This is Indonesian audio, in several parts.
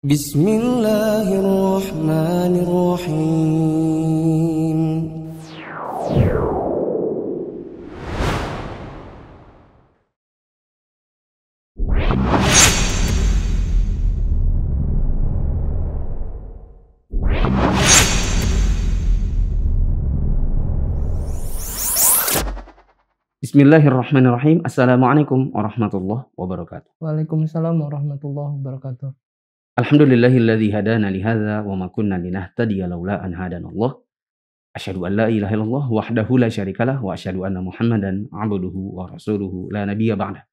بسم الله الرحمن الرحيم. بسم الله الرحمن الرحيم السلام عليكم ورحمة الله وبركاته وعليكم السلام ورحمة الله وبركاته Alhamdulillahilladzi hadana li hadza wa ma kunna linahtadiya laula an hadanallah. Asyhadu an la ilaha illallah wahdahu la syarikalah wa asyhadu anna Muhammadan abduhu wa rasuluhu la nabiyya ba'da.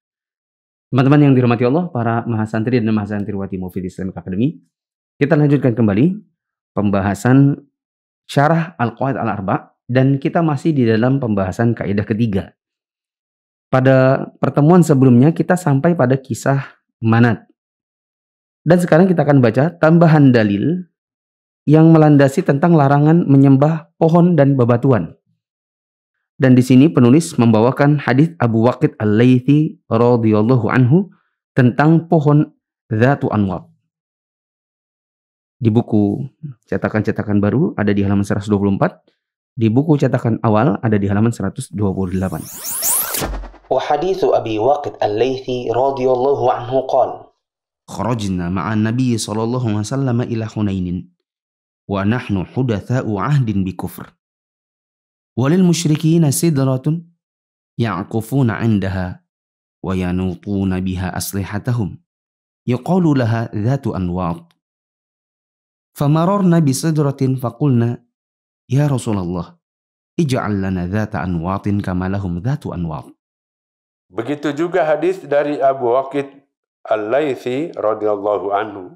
Teman-teman yang dirahmati Allah, para mahasantri dan mahasantriwati Mufid Islamic Academy, kita lanjutkan kembali pembahasan syarah Al-Qawaid Al-Arba dan kita masih di dalam pembahasan kaidah ketiga. Pada pertemuan sebelumnya kita sampai pada kisah manat. Dan sekarang kita akan baca tambahan dalil yang melandasi tentang larangan menyembah pohon dan bebatuan. Dan di sini penulis membawakan hadis Abu Waqid Al-Laythi radhiyallahu anhu tentang pohon Zatu Anwar. Di buku cetakan-cetakan baru ada di halaman 124, di buku cetakan awal ada di halaman 128. وحديث أبي واقد الليثي رضي الله عنه قال خرجنا مع النبي صلى الله عليه وسلم إلى حنين ونحن حدثاء عهد بكفر. وللمشركين سدرة يعكفون عندها وينوطون بها أسلحتهم. يقال لها ذات أنواط. فمررنا بسدرة فقلنا يا رسول الله اجعل لنا ذات أنواط كما لهم ذات أنواط. Begitu juga hadis dari Abu Waqid. Al-Laythi radhiyallahu anhu.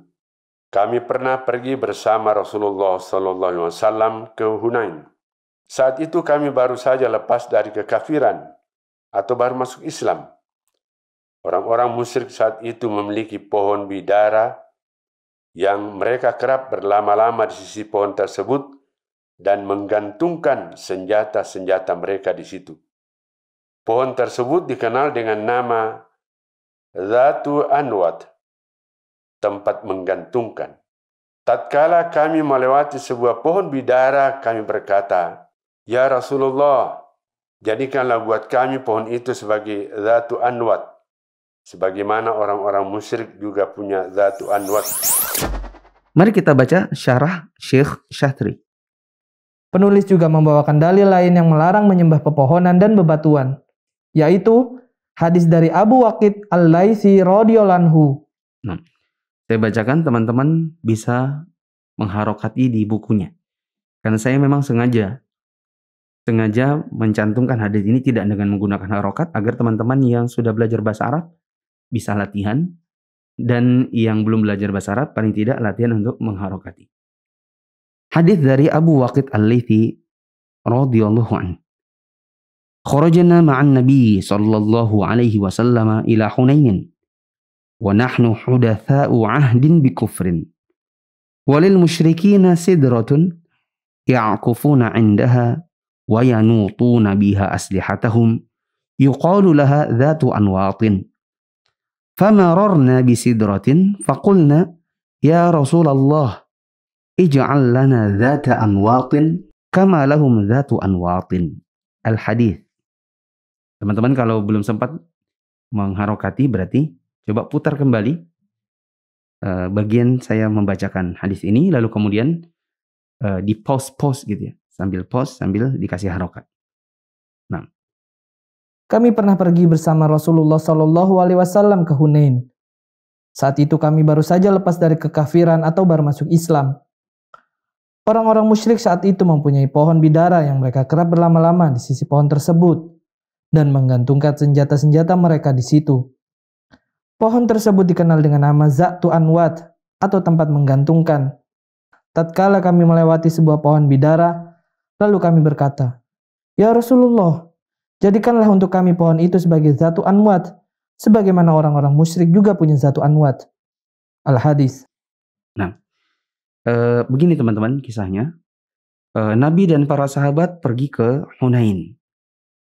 Kami pernah pergi bersama Rasulullah sallallahu alaihi wasallam ke Hunain. Saat itu kami baru saja lepas dari kekafiran atau baru masuk Islam. Orang-orang musyrik saat itu memiliki pohon bidara yang mereka kerap berlama-lama di sisi pohon tersebut dan menggantungkan senjata-senjata mereka di situ. Pohon tersebut dikenal dengan nama Zatu Anwat, tempat menggantungkan. Tatkala kami melewati sebuah pohon bidara, kami berkata, Ya Rasulullah, jadikanlah buat kami pohon itu sebagai Zatu Anwat, sebagaimana orang-orang musyrik juga punya Zatu Anwat. Mari kita baca syarah Syekh Syahtri. Penulis juga membawakan dalil lain yang melarang menyembah pepohonan dan bebatuan, yaitu hadis dari Abu Waqid Al-Laisi radhiyallahu Nah, saya bacakan teman-teman bisa mengharokati di bukunya. Karena saya memang sengaja sengaja mencantumkan hadis ini tidak dengan menggunakan harokat agar teman-teman yang sudah belajar bahasa Arab bisa latihan dan yang belum belajar bahasa Arab paling tidak latihan untuk mengharokati. Hadis dari Abu Waqid Al-Laythi radhiyallahu. خرجنا مع النبي صلى الله عليه وسلم إلى حنين. ونحن حدثاء عهد بكفر. وللمشركين سدرة يعكفون عندها وينوطون بها أسلحتهم. يقال لها ذات أنواط. فمررنا بسدرة فقلنا يا رسول الله اجعل لنا ذات أنواط كما لهم ذات أنواط. الحديث Teman-teman kalau belum sempat mengharokati berarti coba putar kembali uh, bagian saya membacakan hadis ini lalu kemudian uh, di pause pause gitu ya sambil pause sambil dikasih harokat. Nah, Kami pernah pergi bersama Rasulullah Shallallahu Alaihi Wasallam ke Hunain. Saat itu kami baru saja lepas dari kekafiran atau baru masuk Islam. Orang-orang musyrik saat itu mempunyai pohon bidara yang mereka kerap berlama-lama di sisi pohon tersebut dan menggantungkan senjata-senjata mereka di situ. Pohon tersebut dikenal dengan nama Zatu Anwat atau tempat menggantungkan. Tatkala kami melewati sebuah pohon bidara, lalu kami berkata, Ya Rasulullah, jadikanlah untuk kami pohon itu sebagai Zatu Anwat, sebagaimana orang-orang musyrik juga punya Zatu Anwat. Al-Hadis. Nah, e, begini teman-teman kisahnya. E, Nabi dan para sahabat pergi ke Hunain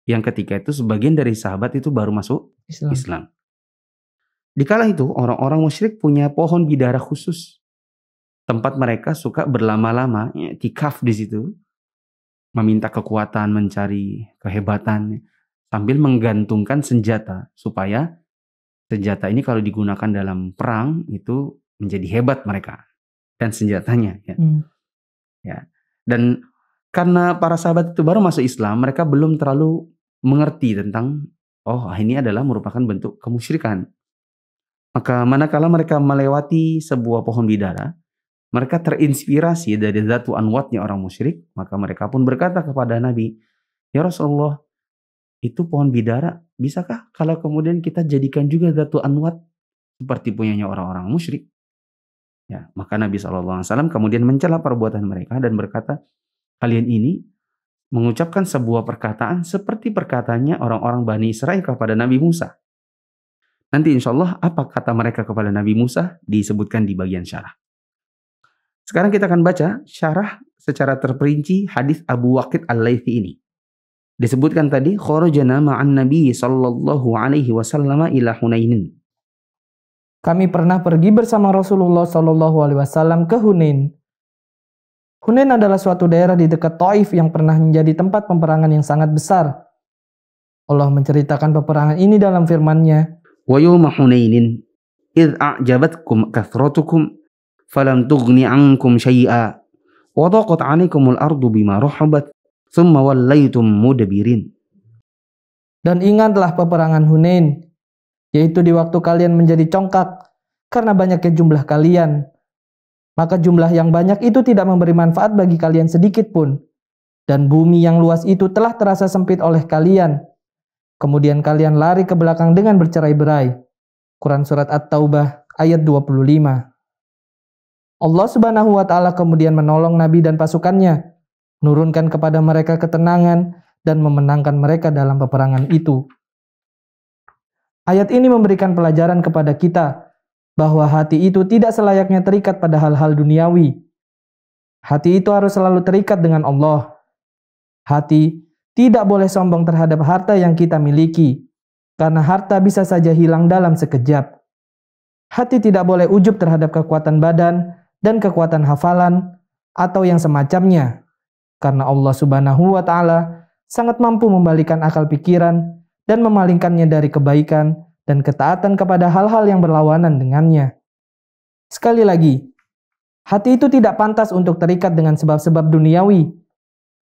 yang ketika itu sebagian dari sahabat itu baru masuk Islam. Islam. Di kala itu orang-orang musyrik punya pohon bidara khusus tempat mereka suka berlama-lama, tikaf di situ, meminta kekuatan, mencari kehebatan, sambil menggantungkan senjata supaya senjata ini kalau digunakan dalam perang itu menjadi hebat mereka dan senjatanya. Ya. Hmm. ya. Dan karena para sahabat itu baru masuk Islam, mereka belum terlalu mengerti tentang oh ini adalah merupakan bentuk kemusyrikan. Maka manakala mereka melewati sebuah pohon bidara, mereka terinspirasi dari zatu anwatnya orang musyrik, maka mereka pun berkata kepada Nabi, Ya Rasulullah, itu pohon bidara, bisakah kalau kemudian kita jadikan juga zatu anwat seperti punyanya orang-orang musyrik? Ya, maka Nabi SAW kemudian mencela perbuatan mereka dan berkata, kalian ini mengucapkan sebuah perkataan seperti perkataannya orang-orang Bani Israel kepada Nabi Musa. Nanti insya Allah apa kata mereka kepada Nabi Musa disebutkan di bagian syarah. Sekarang kita akan baca syarah secara terperinci hadis Abu Waqid Al-Laythi ini. Disebutkan tadi kharajana ma'an Nabi sallallahu alaihi wasallam ila Hunainin. Kami pernah pergi bersama Rasulullah sallallahu alaihi wasallam ke Hunain. Hunain adalah suatu daerah di dekat Taif yang pernah menjadi tempat peperangan yang sangat besar. Allah menceritakan peperangan ini dalam firman-Nya. Wa yawma Hunainin id a'jabatkum kathratukum falam tughni ankum syai'a wa daqat 'alaikumul ardu bima rahabat thumma wallaitum mudbirin dan ingatlah peperangan Hunain yaitu di waktu kalian menjadi congkak karena banyaknya jumlah kalian maka jumlah yang banyak itu tidak memberi manfaat bagi kalian sedikit pun. Dan bumi yang luas itu telah terasa sempit oleh kalian. Kemudian kalian lari ke belakang dengan bercerai-berai Quran surat At-Taubah ayat 25 Allah Subhanahu wa taala kemudian menolong nabi dan pasukannya, menurunkan kepada mereka ketenangan dan memenangkan mereka dalam peperangan itu. Ayat ini memberikan pelajaran kepada kita bahwa hati itu tidak selayaknya terikat pada hal-hal duniawi. Hati itu harus selalu terikat dengan Allah. Hati tidak boleh sombong terhadap harta yang kita miliki, karena harta bisa saja hilang dalam sekejap. Hati tidak boleh ujub terhadap kekuatan badan, dan kekuatan hafalan atau yang semacamnya. Karena Allah Subhanahu wa taala sangat mampu membalikan akal pikiran dan memalingkannya dari kebaikan dan ketaatan kepada hal-hal yang berlawanan dengannya. Sekali lagi, hati itu tidak pantas untuk terikat dengan sebab-sebab duniawi,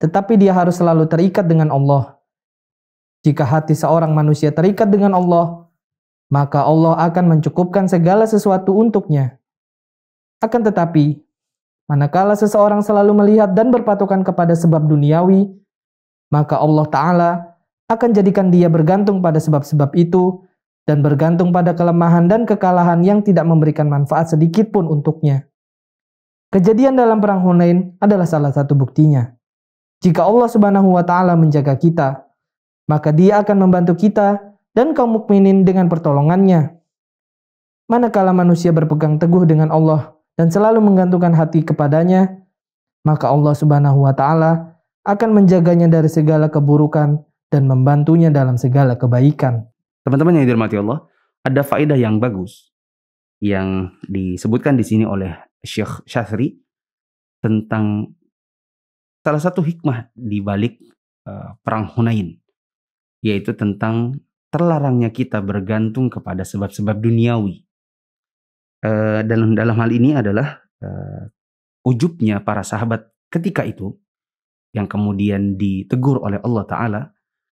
tetapi dia harus selalu terikat dengan Allah. Jika hati seorang manusia terikat dengan Allah, maka Allah akan mencukupkan segala sesuatu untuknya. Akan tetapi, manakala seseorang selalu melihat dan berpatokan kepada sebab duniawi, maka Allah Ta'ala akan jadikan dia bergantung pada sebab-sebab itu dan bergantung pada kelemahan dan kekalahan yang tidak memberikan manfaat sedikit pun untuknya. Kejadian dalam perang Hunain adalah salah satu buktinya. Jika Allah Subhanahu wa taala menjaga kita, maka Dia akan membantu kita dan kaum mukminin dengan pertolongannya. Manakala manusia berpegang teguh dengan Allah dan selalu menggantungkan hati kepadanya, maka Allah Subhanahu wa taala akan menjaganya dari segala keburukan dan membantunya dalam segala kebaikan. Teman-teman yang dirahmati Allah, ada faedah yang bagus yang disebutkan di sini oleh Syekh Syafri tentang salah satu hikmah di balik uh, perang Hunain yaitu tentang terlarangnya kita bergantung kepada sebab-sebab duniawi. Uh, dalam dalam hal ini adalah uh, ujubnya para sahabat ketika itu yang kemudian ditegur oleh Allah Taala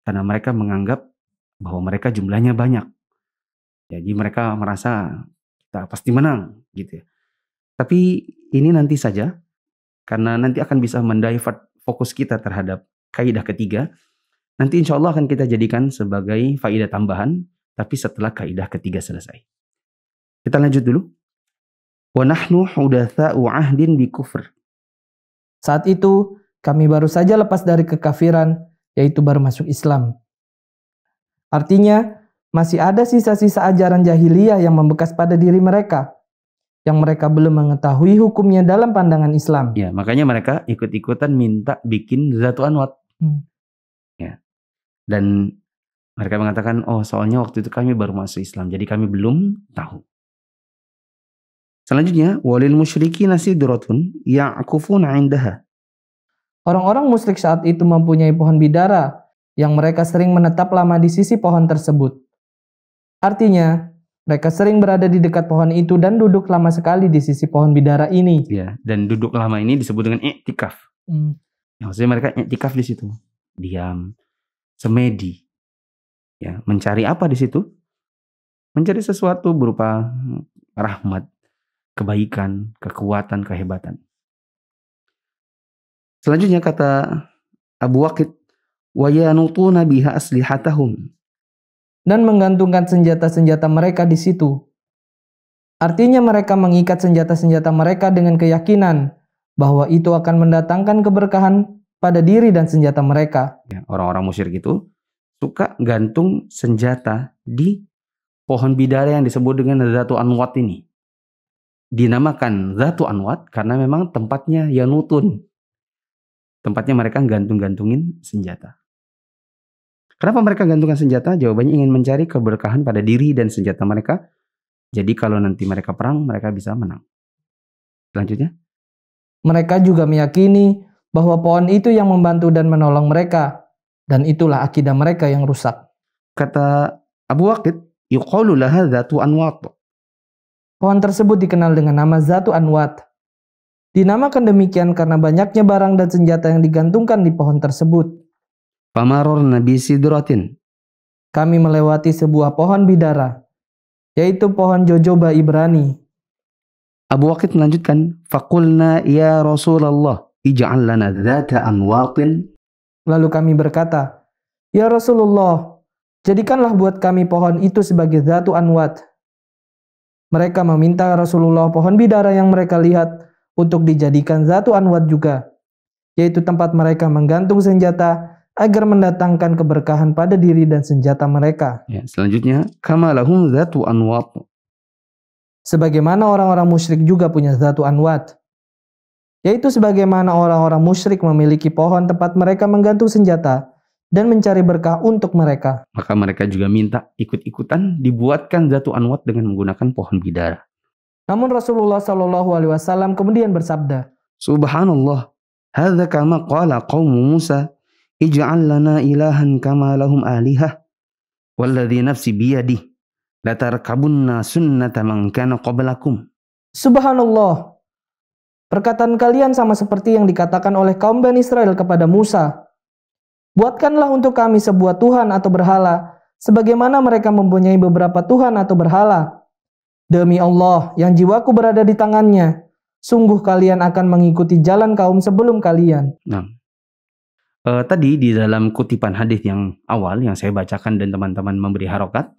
karena mereka menganggap bahwa mereka jumlahnya banyak. Jadi mereka merasa kita pasti menang gitu ya. Tapi ini nanti saja karena nanti akan bisa mendivert fokus kita terhadap kaidah ketiga. Nanti insya Allah akan kita jadikan sebagai faidah tambahan tapi setelah kaidah ketiga selesai. Kita lanjut dulu. Wa nahnu hudatsa'u ahdin bi kufr. Saat itu kami baru saja lepas dari kekafiran yaitu baru masuk Islam. Artinya masih ada sisa-sisa ajaran jahiliyah yang membekas pada diri mereka yang mereka belum mengetahui hukumnya dalam pandangan Islam. Ya, makanya mereka ikut-ikutan minta bikin zatu anwat. Hmm. Ya. Dan mereka mengatakan, oh soalnya waktu itu kami baru masuk Islam, jadi kami belum tahu. Selanjutnya, walil musyriki sidratun ya'kufuna indaha. Orang-orang musyrik saat itu mempunyai pohon bidara yang mereka sering menetap lama di sisi pohon tersebut. Artinya, mereka sering berada di dekat pohon itu dan duduk lama sekali di sisi pohon bidara ini. Ya, dan duduk lama ini disebut dengan iktikaf. Hmm. Ya, maksudnya mereka iktikaf di situ. Diam, semedi. Ya, mencari apa di situ? Mencari sesuatu berupa rahmat, kebaikan, kekuatan, kehebatan. Selanjutnya kata Abu Waqid, wa yanutuna biha aslihatahum dan menggantungkan senjata-senjata mereka di situ. Artinya mereka mengikat senjata-senjata mereka dengan keyakinan bahwa itu akan mendatangkan keberkahan pada diri dan senjata mereka. Ya, orang-orang musyrik itu suka gantung senjata di pohon bidara yang disebut dengan Zatu Anwat ini. Dinamakan Zatu Anwat karena memang tempatnya Yanutun. Tempatnya mereka gantung-gantungin senjata. Kenapa mereka gantungkan senjata? Jawabannya ingin mencari keberkahan pada diri dan senjata mereka. Jadi kalau nanti mereka perang, mereka bisa menang. Selanjutnya. Mereka juga meyakini bahwa pohon itu yang membantu dan menolong mereka. Dan itulah akidah mereka yang rusak. Kata Abu Waqid, yuqalu laha zatu anwat. Pohon tersebut dikenal dengan nama Zatu Anwat. Dinamakan demikian karena banyaknya barang dan senjata yang digantungkan di pohon tersebut. Pamaror Nabi Sidratin. Kami melewati sebuah pohon bidara, yaitu pohon jojoba Ibrani. Abu Waqid melanjutkan, Fakulna ya Rasulullah, ij'al lana dhata. Lalu kami berkata, Ya Rasulullah, jadikanlah buat kami pohon itu sebagai zatu anwat. Mereka meminta Rasulullah pohon bidara yang mereka lihat untuk dijadikan zatu anwat juga, yaitu tempat mereka menggantung senjata agar mendatangkan keberkahan pada diri dan senjata mereka. Ya, selanjutnya, kama lahum zatu anwat. Sebagaimana orang-orang musyrik juga punya zatu anwat. Yaitu sebagaimana orang-orang musyrik memiliki pohon tempat mereka menggantung senjata dan mencari berkah untuk mereka. Maka mereka juga minta ikut-ikutan dibuatkan zatu anwat dengan menggunakan pohon bidara. Namun Rasulullah Shallallahu Alaihi Wasallam kemudian bersabda, Subhanallah, hadza kama qala qaum Musa ij'al lana ilahan kama lahum alihah. Walladhi nafsi biyadih. Latarkabunna sunnata man kana qablakum. Subhanallah. Perkataan kalian sama seperti yang dikatakan oleh kaum Bani Israel kepada Musa. Buatkanlah untuk kami sebuah Tuhan atau berhala sebagaimana mereka mempunyai beberapa Tuhan atau berhala. Demi Allah yang jiwaku berada di tangannya sungguh kalian akan mengikuti jalan kaum sebelum kalian. Nah, uh, tadi di dalam kutipan hadis yang awal yang saya bacakan dan teman-teman memberi harokat,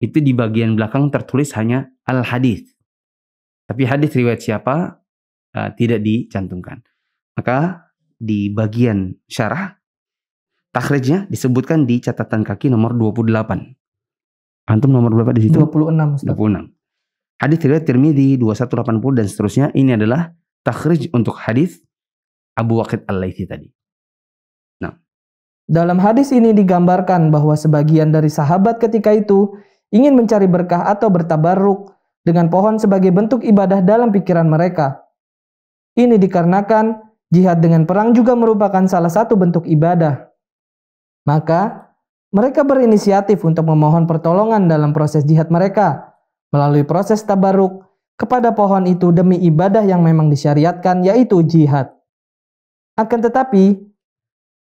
itu di bagian belakang tertulis hanya al hadis. Tapi hadis riwayat siapa uh, tidak dicantumkan. Maka di bagian syarah takhrijnya disebutkan di catatan kaki nomor 28. Antum nomor berapa di situ? 26. Ustaz. 26. Hadis riwayat Tirmidzi 2180 dan seterusnya ini adalah takhrij untuk hadis Abu Waqid Al-Laitsi tadi. Dalam hadis ini digambarkan bahwa sebagian dari sahabat ketika itu ingin mencari berkah atau bertabarruk dengan pohon sebagai bentuk ibadah dalam pikiran mereka. Ini dikarenakan jihad dengan perang juga merupakan salah satu bentuk ibadah. Maka, mereka berinisiatif untuk memohon pertolongan dalam proses jihad mereka melalui proses tabarruk kepada pohon itu demi ibadah yang memang disyariatkan yaitu jihad. Akan tetapi,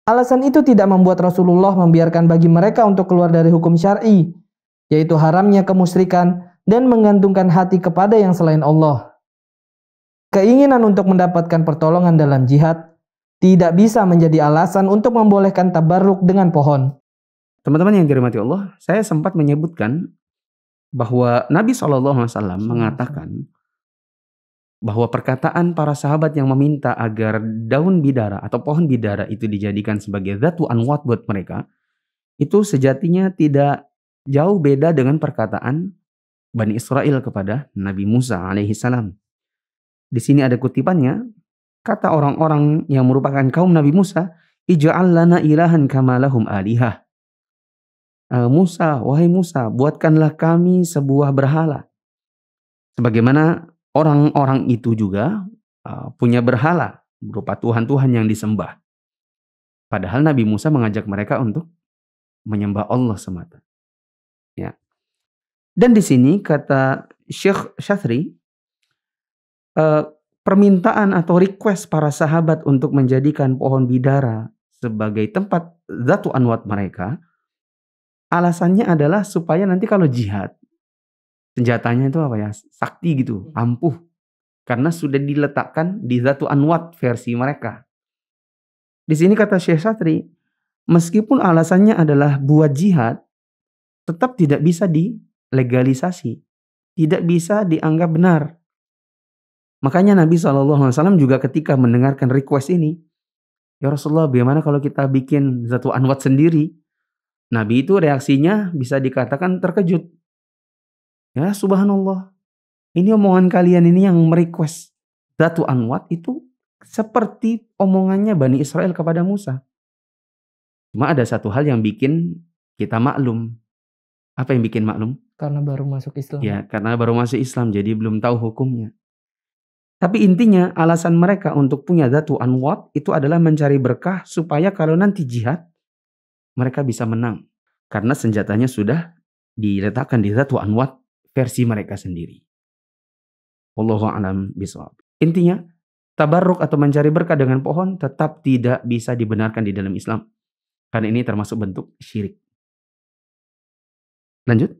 Alasan itu tidak membuat Rasulullah membiarkan bagi mereka untuk keluar dari hukum syar'i, yaitu haramnya kemusyrikan dan menggantungkan hati kepada yang selain Allah. Keinginan untuk mendapatkan pertolongan dalam jihad tidak bisa menjadi alasan untuk membolehkan tabarruk dengan pohon. Teman-teman yang dirahmati Allah, saya sempat menyebutkan bahwa Nabi SAW mengatakan bahwa perkataan para sahabat yang meminta agar daun bidara atau pohon bidara itu dijadikan sebagai zatu anwat buat mereka itu sejatinya tidak jauh beda dengan perkataan Bani Israel kepada Nabi Musa alaihi salam. Di sini ada kutipannya, kata orang-orang yang merupakan kaum Nabi Musa, Ija'al lana ilahan kama lahum alihah. Uh, Musa, wahai Musa, buatkanlah kami sebuah berhala. Sebagaimana orang-orang itu juga uh, punya berhala berupa Tuhan-Tuhan yang disembah. Padahal Nabi Musa mengajak mereka untuk menyembah Allah semata. Ya. Dan di sini kata Syekh Syatri, uh, permintaan atau request para sahabat untuk menjadikan pohon bidara sebagai tempat zatu anwat mereka, alasannya adalah supaya nanti kalau jihad, senjatanya itu apa ya, sakti gitu, ampuh. Karena sudah diletakkan di zatu anwat versi mereka. Di sini kata Syekh Satri, meskipun alasannya adalah buat jihad, tetap tidak bisa dilegalisasi, tidak bisa dianggap benar. Makanya Nabi SAW juga ketika mendengarkan request ini, ya Rasulullah bagaimana kalau kita bikin satu anwat sendiri? Nabi itu reaksinya bisa dikatakan terkejut. Ya subhanallah, ini omongan kalian ini yang merequest satu anwat itu seperti omongannya Bani Israel kepada Musa. Cuma ada satu hal yang bikin kita maklum. Apa yang bikin maklum? Karena baru masuk Islam. Ya, karena baru masuk Islam jadi belum tahu hukumnya. Tapi intinya alasan mereka untuk punya datu anwat itu adalah mencari berkah supaya kalau nanti jihad mereka bisa menang. Karena senjatanya sudah diletakkan di datu anwat versi mereka sendiri. Wallahu a'lam bishawab. Intinya tabarruk atau mencari berkah dengan pohon tetap tidak bisa dibenarkan di dalam Islam. Karena ini termasuk bentuk syirik. Lanjut.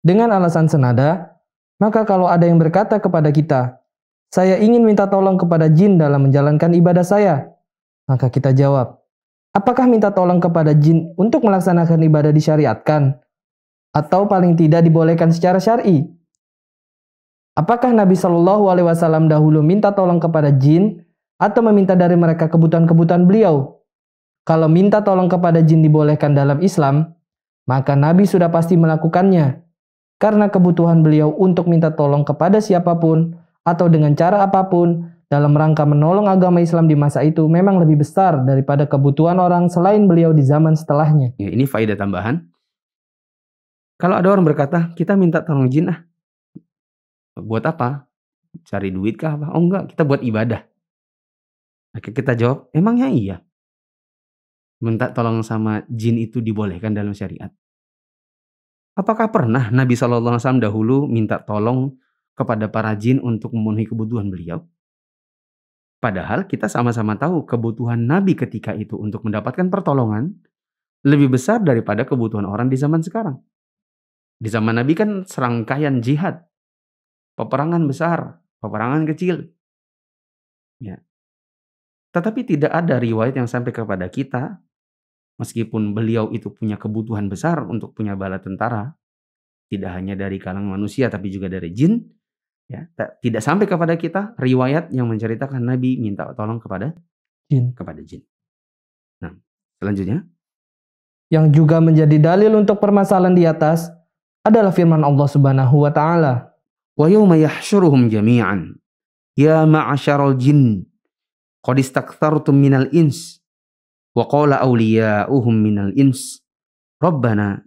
Dengan alasan senada, maka kalau ada yang berkata kepada kita, saya ingin minta tolong kepada jin dalam menjalankan ibadah saya, maka kita jawab, apakah minta tolong kepada jin untuk melaksanakan ibadah disyariatkan? Atau paling tidak dibolehkan secara syar'i? Apakah Nabi Shallallahu Alaihi Wasallam dahulu minta tolong kepada jin atau meminta dari mereka kebutuhan-kebutuhan beliau? Kalau minta tolong kepada jin dibolehkan dalam Islam, maka Nabi sudah pasti melakukannya. Karena kebutuhan beliau untuk minta tolong kepada siapa pun atau dengan cara apa pun dalam rangka menolong agama Islam di masa itu memang lebih besar daripada kebutuhan orang selain beliau di zaman setelahnya. Ya, ini faedah tambahan. Kalau ada orang berkata, kita minta tolong jin ah, Buat apa? Cari duit kah apa? Oh enggak, kita buat ibadah. Oke, kita jawab, emangnya iya? Minta tolong sama jin itu dibolehkan dalam syariat. Apakah pernah Nabi SAW dahulu minta tolong kepada para jin untuk memenuhi kebutuhan beliau? Padahal kita sama-sama tahu kebutuhan Nabi ketika itu untuk mendapatkan pertolongan lebih besar daripada kebutuhan orang di zaman sekarang. Di zaman Nabi kan serangkaian jihad peperangan besar, peperangan kecil. Ya. Tetapi tidak ada riwayat yang sampai kepada kita, meskipun beliau itu punya kebutuhan besar untuk punya bala tentara, tidak hanya dari kalangan manusia tapi juga dari jin, ya tidak sampai kepada kita riwayat yang menceritakan Nabi minta tolong kepada jin. Kepada jin. Nah, selanjutnya yang juga menjadi dalil untuk permasalahan di atas adalah firman Allah Subhanahu wa taala ويوم يحشرهم جميعا يا معشر الجن قد استكثرتم من الإنس وقال أولياؤهم من الإنس ربنا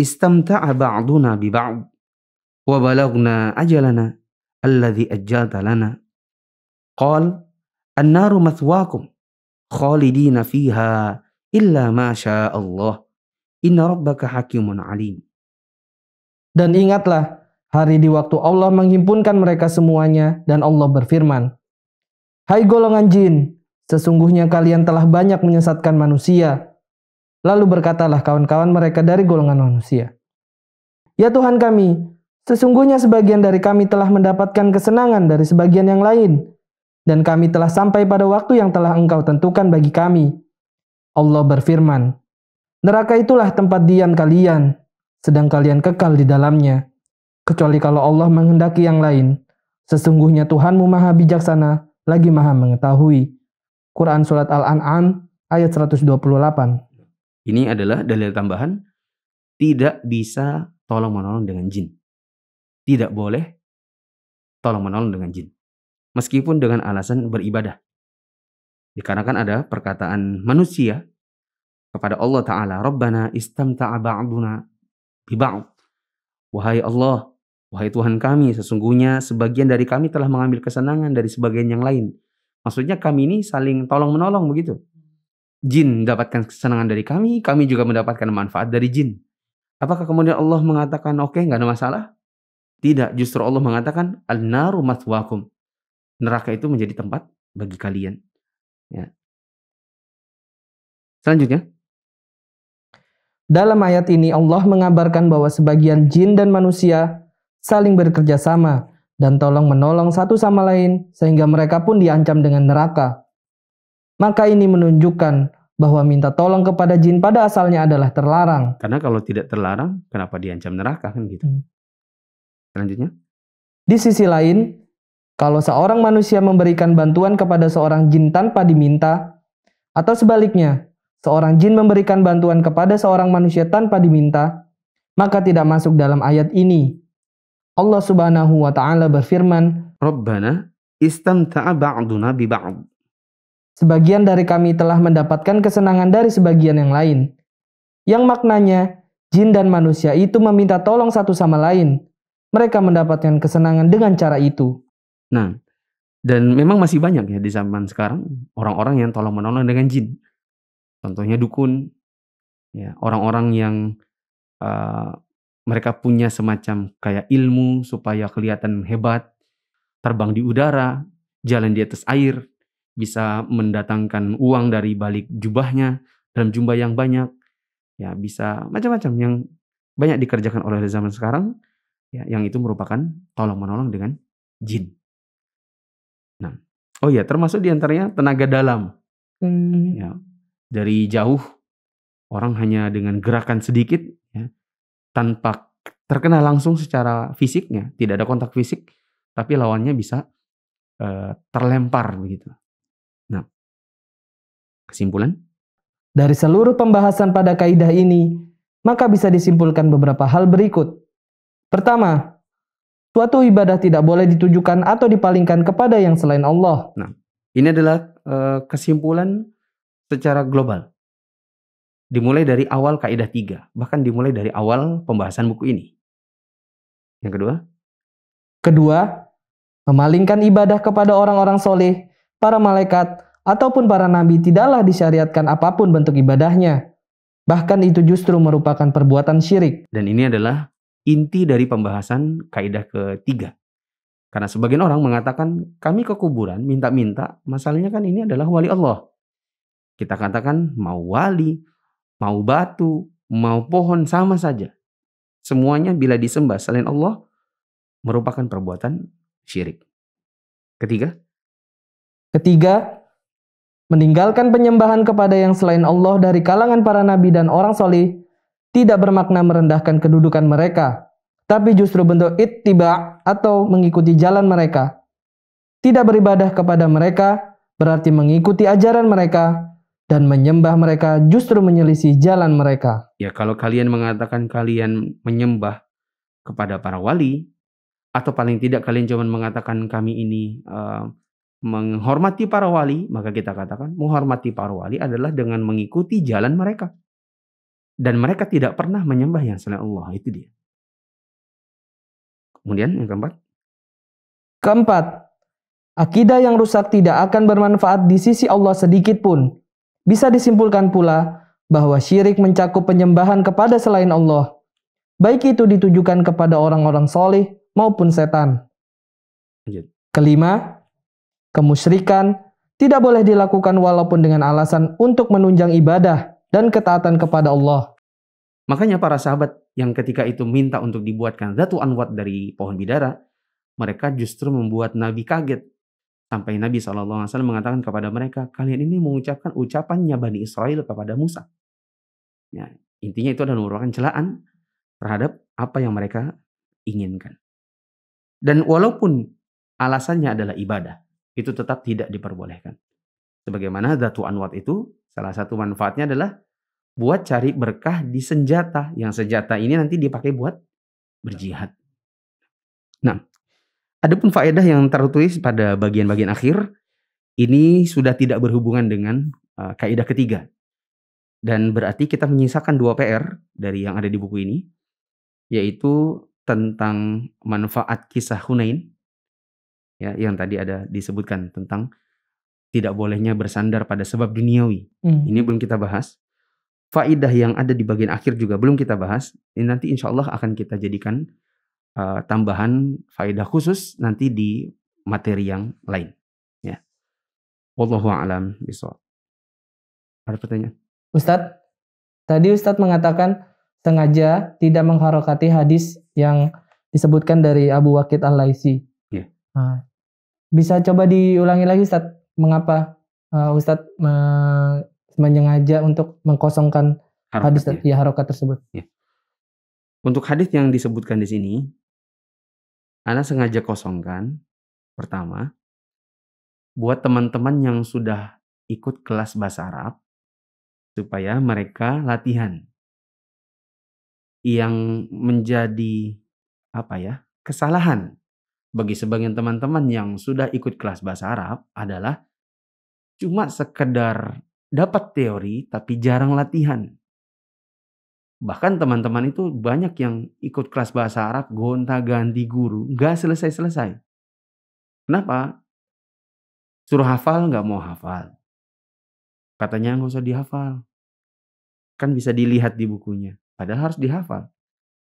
استمتع بعضنا ببعض وبلغنا أجلنا الذي أجلت لنا قال النار مثواكم خالدين فيها إلا ما شاء الله إن ربك حكيم عليم Dan ingatlah hari di waktu Allah menghimpunkan mereka semuanya dan Allah berfirman, Hai golongan jin, sesungguhnya kalian telah banyak menyesatkan manusia. Lalu berkatalah kawan-kawan mereka dari golongan manusia, Ya Tuhan kami, sesungguhnya sebagian dari kami telah mendapatkan kesenangan dari sebagian yang lain, dan kami telah sampai pada waktu yang telah engkau tentukan bagi kami. Allah berfirman, Neraka itulah tempat diam kalian, sedang kalian kekal di dalamnya kecuali kalau Allah menghendaki yang lain. Sesungguhnya Tuhanmu maha bijaksana, lagi maha mengetahui. Quran Surat Al-An'am ayat 128. Ini adalah dalil tambahan. Tidak bisa tolong-menolong dengan jin. Tidak boleh tolong-menolong dengan jin. Meskipun dengan alasan beribadah. Dikarenakan ada perkataan manusia kepada Allah Ta'ala. Rabbana istamta'a ba'duna biba'd. Wahai Allah, Wahai Tuhan kami, sesungguhnya sebagian dari kami telah mengambil kesenangan dari sebagian yang lain. Maksudnya kami ini saling tolong menolong begitu. Jin mendapatkan kesenangan dari kami, kami juga mendapatkan manfaat dari jin. Apakah kemudian Allah mengatakan oke okay, nggak ada masalah? Tidak, justru Allah mengatakan al-naru mathwakum. Neraka itu menjadi tempat bagi kalian. Ya. Selanjutnya. Dalam ayat ini Allah mengabarkan bahwa sebagian jin dan manusia saling bekerja sama, dan tolong menolong satu sama lain sehingga mereka pun diancam dengan neraka. Maka ini menunjukkan bahwa minta tolong kepada jin pada asalnya adalah terlarang. Karena kalau tidak terlarang, kenapa diancam neraka kan gitu. Hmm. Selanjutnya. Di sisi lain, kalau seorang manusia memberikan bantuan kepada seorang jin tanpa diminta, atau sebaliknya, seorang jin memberikan bantuan kepada seorang manusia tanpa diminta, maka tidak masuk dalam ayat ini Allah Subhanahu wa taala berfirman, "Rabbana istamta'a ba'duna bi ba'd." Sebagian dari kami telah mendapatkan kesenangan dari sebagian yang lain. Yang maknanya, jin dan manusia itu meminta tolong satu sama lain. Mereka mendapatkan kesenangan dengan cara itu. Nah, dan memang masih banyak ya di zaman sekarang orang-orang yang tolong menolong dengan jin. Contohnya dukun, ya orang-orang yang uh, mereka punya semacam kayak ilmu supaya kelihatan hebat, terbang di udara, jalan di atas air, bisa mendatangkan uang dari balik jubahnya dalam jumlah yang banyak, ya bisa macam-macam yang banyak dikerjakan oleh zaman sekarang, ya yang itu merupakan tolong menolong dengan jin. Nah, oh ya termasuk di antaranya tenaga dalam, hmm. ya dari jauh orang hanya dengan gerakan sedikit, ya tanpa terkena langsung secara fisiknya, tidak ada kontak fisik, tapi lawannya bisa uh, terlempar begitu. Nah, kesimpulan dari seluruh pembahasan pada kaidah ini, maka bisa disimpulkan beberapa hal berikut. Pertama, suatu ibadah tidak boleh ditujukan atau dipalingkan kepada yang selain Allah. Nah, ini adalah uh, kesimpulan secara global dimulai dari awal kaidah tiga, bahkan dimulai dari awal pembahasan buku ini. Yang kedua? Kedua, memalingkan ibadah kepada orang-orang soleh, para malaikat, ataupun para nabi tidaklah disyariatkan apa pun bentuk ibadahnya. Bahkan itu justru merupakan perbuatan syirik. Dan ini adalah inti dari pembahasan kaidah ketiga. Karena sebagian orang mengatakan kami ke kuburan minta-minta, masalahnya kan ini adalah wali Allah. Kita katakan mau wali, mau batu, mau pohon sama saja. Semuanya bila disembah selain Allah merupakan perbuatan syirik. Ketiga, ketiga meninggalkan penyembahan kepada yang selain Allah dari kalangan para nabi dan orang solih tidak bermakna merendahkan kedudukan mereka, tapi justru bentuk ittiba atau mengikuti jalan mereka. Tidak beribadah kepada mereka berarti mengikuti ajaran mereka dan menyembah mereka justru menyelisih jalan mereka. Ya kalau kalian mengatakan kalian menyembah kepada para wali atau paling tidak kalian cuma mengatakan kami ini uh, menghormati para wali, maka kita katakan menghormati para wali adalah dengan mengikuti jalan mereka. Dan mereka tidak pernah menyembah yang selain Allah, itu dia. Kemudian yang keempat. Keempat, akidah yang rusak tidak akan bermanfaat di sisi Allah sedikit pun bisa disimpulkan pula bahwa syirik mencakup penyembahan kepada selain Allah, baik itu ditujukan kepada orang-orang soleh maupun setan. Kelima, kemusyrikan tidak boleh dilakukan walaupun dengan alasan untuk menunjang ibadah dan ketaatan kepada Allah. Makanya para sahabat yang ketika itu minta untuk dibuatkan zatu anwat dari pohon bidara, mereka justru membuat Nabi kaget Sampai Nabi SAW mengatakan kepada mereka, kalian ini mengucapkan ucapannya Bani Israel kepada Musa. Ya, intinya itu adalah merupakan celaan terhadap apa yang mereka inginkan. Dan walaupun alasannya adalah ibadah, itu tetap tidak diperbolehkan. Sebagaimana Datu Anwat itu, salah satu manfaatnya adalah buat cari berkah di senjata. Yang senjata ini nanti dipakai buat berjihad. Nah, Adapun faedah yang tertulis pada bagian-bagian akhir ini sudah tidak berhubungan dengan uh, kaidah ketiga. Dan berarti kita menyisakan dua PR dari yang ada di buku ini, yaitu tentang manfaat kisah Hunain ya yang tadi ada disebutkan tentang tidak bolehnya bersandar pada sebab duniawi. Hmm. Ini belum kita bahas. Faidah yang ada di bagian akhir juga belum kita bahas. Ini nanti insya Allah akan kita jadikan uh, tambahan faidah khusus nanti di materi yang lain. Ya. Wallahu a'lam bishawab. Ada pertanyaan? Ustadz, tadi Ustadz mengatakan sengaja tidak mengharokati hadis yang disebutkan dari Abu Wakid Al-Laisi. Iya. Nah, bisa coba diulangi lagi Ustadz, mengapa uh, Ustadz me- menyengaja untuk mengkosongkan hadis Harokatnya. ya harokat tersebut? Untuk hadis yang disebutkan di sini, Ana sengaja kosongkan. Pertama, buat teman-teman yang sudah ikut kelas bahasa Arab, supaya mereka latihan. Yang menjadi apa ya kesalahan bagi sebagian teman-teman yang sudah ikut kelas bahasa Arab adalah cuma sekedar dapat teori tapi jarang latihan. Bahkan teman-teman itu banyak yang ikut kelas bahasa Arab gonta-ganti guru, nggak selesai-selesai. Kenapa? Suruh hafal nggak mau hafal. Katanya nggak usah dihafal. Kan bisa dilihat di bukunya. Padahal harus dihafal.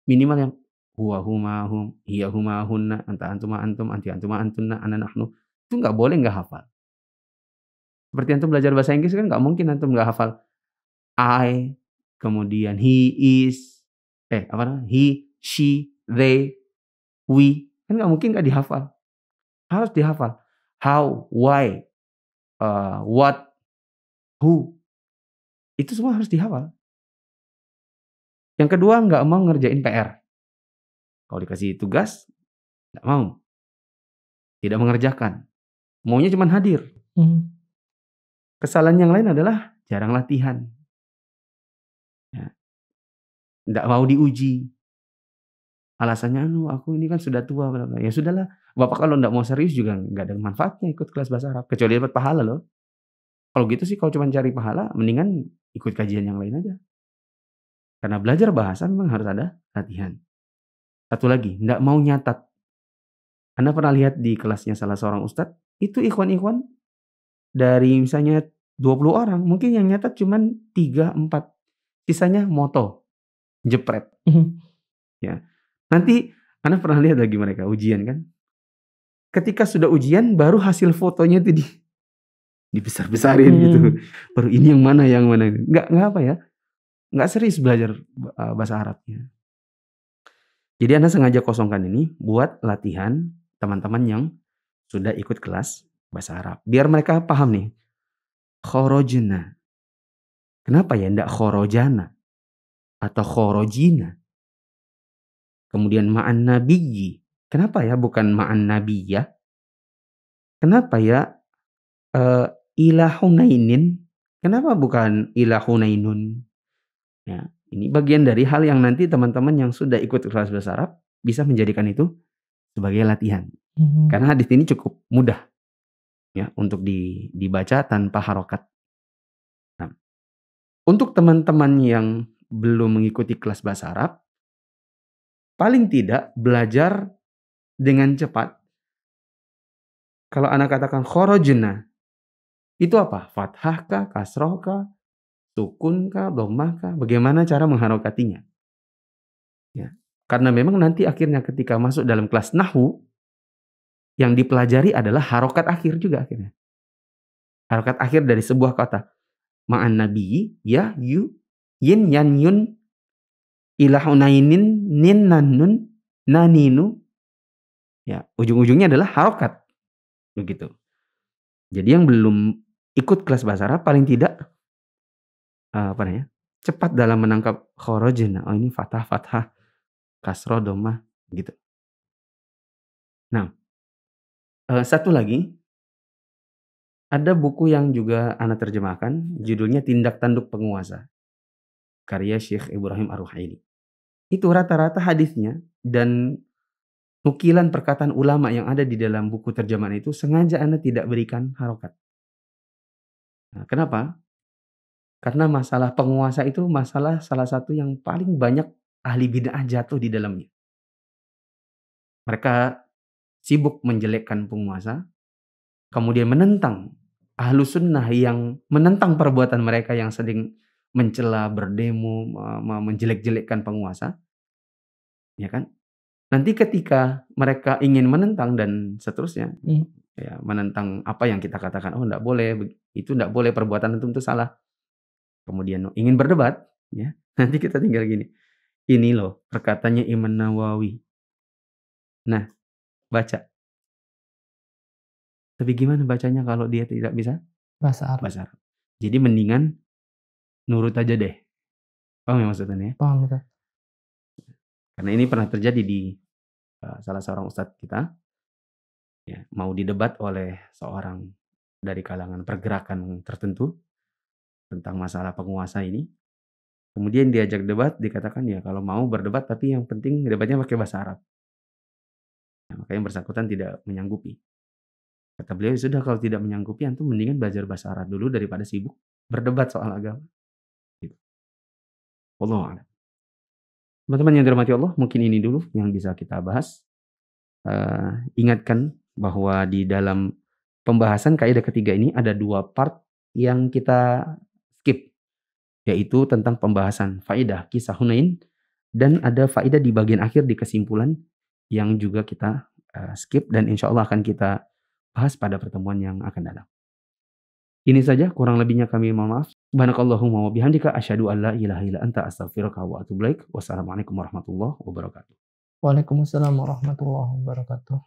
Minimal yang huwa huma hum, iya huma hunna, anta antuma antum, anti antuma antunna, ana nahnu. Itu nggak boleh nggak hafal. Seperti antum belajar bahasa Inggris kan nggak mungkin antum nggak hafal I, kemudian he is, eh apa namanya, he, she, they, we, kan nggak mungkin nggak dihafal. Harus dihafal. How, why, uh, what, who, itu semua harus dihafal. Yang kedua nggak mau ngerjain PR. Kalau dikasih tugas nggak mau, tidak mengerjakan, maunya cuma hadir. Hmm. Kesalahan yang lain adalah jarang latihan. Nggak mau diuji. Alasannya, anu aku ini kan sudah tua. Bla bla." Ya sudahlah, bapak kalau nggak mau serius juga nggak ada manfaatnya ikut kelas bahasa Arab. Kecuali dapat pahala loh. Kalau gitu sih kalau cuma cari pahala, mendingan ikut kajian yang lain aja. Karena belajar bahasa memang harus ada latihan. Satu lagi, nggak mau nyatat. Anda pernah lihat di kelasnya salah seorang ustadz, itu ikhwan-ikhwan dari misalnya 20 orang, mungkin yang nyatat cuman 3, 4. Sisanya moto, jepret. Hmm. Nanti Anda pernah lihat lagi mereka ujian kan? Ketika sudah ujian, baru hasil fotonya itu di dibesar-besarin Hmm. gitu. Baru ini yang mana yang mana. Nggak, nggak apa ya. Nggak serius belajar uh, bahasa Arabnya. Jadi Anda sengaja kosongkan ini buat latihan teman-teman yang sudah ikut kelas bahasa Arab. Biar mereka paham nih. Khorojna. Kenapa ya ndak khorojana? Atau khorojina? Kemudian ma'an nabiyyi. Kenapa ya bukan ma'an nabiyya? Kenapa ya eh, ila Hunainin? Kenapa bukan ila Hunainun? Ya, ini bagian dari hal yang nanti teman-teman yang sudah ikut kelas bahasa Arab bisa menjadikan itu sebagai latihan. Hmm. Karena hadis ini cukup mudah ya untuk di- dibaca tanpa harokat. Nah, untuk teman-teman yang belum mengikuti kelas bahasa Arab, paling tidak belajar dengan cepat. Kalau anak katakan khorojna, itu apa? Fathah kah, kasroh kah, sukun kah, kah? Bagaimana cara mengharokatinya? Ya. Karena memang nanti akhirnya ketika masuk dalam kelas nahu, yang dipelajari adalah harokat akhir juga akhirnya. Harokat akhir dari sebuah kata. Ma'an nabi, ya, yu, yin, yan, yun, ilahunainin, nin, nanun, naninu. Ya, ujung-ujungnya adalah harokat. Begitu. Jadi yang belum ikut kelas bahasa Arab paling tidak eh, apa namanya? cepat dalam menangkap khorojna. Oh ini fathah, fathah, kasroh, domah, gitu. Nah, eh, satu lagi, ada buku yang juga anak terjemahkan, judulnya Tindak Tanduk Penguasa, karya Syekh Ibrahim Ar-Ruhaili. Itu rata-rata hadisnya dan nukilan perkataan ulama yang ada di dalam buku terjemahan itu sengaja Anda tidak berikan harokat. Nah, kenapa? Karena masalah penguasa itu masalah salah satu yang paling banyak ahli bid'ah jatuh di dalamnya. mereka sibuk menjelekkan penguasa, kemudian menentang ahlu sunnah yang menentang perbuatan mereka yang sering mencela, berdemo, menjelek-jelekkan penguasa, ya kan? Nanti ketika mereka ingin menentang dan seterusnya, hmm. ya menentang apa yang kita katakan, oh tidak boleh, itu tidak boleh perbuatan itu itu salah. Kemudian ingin berdebat, ya nanti kita tinggal gini. Ini loh perkataannya Imam Nawawi. Nah, baca. Tapi gimana bacanya kalau dia tidak bisa? Bahasa Arab. Bahasa Arab. Jadi mendingan nurut aja deh. Paham ya maksudnya? Paham betul. Karena ini pernah terjadi di uh, salah seorang ustadz kita. Ya, mau didebat oleh seorang dari kalangan pergerakan tertentu tentang masalah penguasa ini. Kemudian diajak debat, dikatakan ya kalau mau berdebat tapi yang penting debatnya pakai bahasa Arab. Nah, makanya yang bersangkutan tidak menyanggupi. Kata beliau, ya sudah kalau tidak menyanggupi, antum mendingan belajar bahasa Arab dulu daripada sibuk berdebat soal agama. Allah Teman-teman yang dirahmati Allah, mungkin ini dulu yang bisa kita bahas. Uh, ingatkan bahwa di dalam pembahasan kaidah ketiga ini ada dua part yang kita skip yaitu tentang pembahasan faidah kisah Hunain dan ada faidah di bagian akhir di kesimpulan yang juga kita uh, skip dan insya Allah akan kita bahas pada pertemuan yang akan datang. Ini saja kurang lebihnya kami mohon maaf. Subhanakallahumma wa bihamdika asyhadu an la ilaha illa anta astaghfiruka wa atubu ilaik. Wassalamualaikum warahmatullahi wabarakatuh. Waalaikumsalam warahmatullahi wabarakatuh.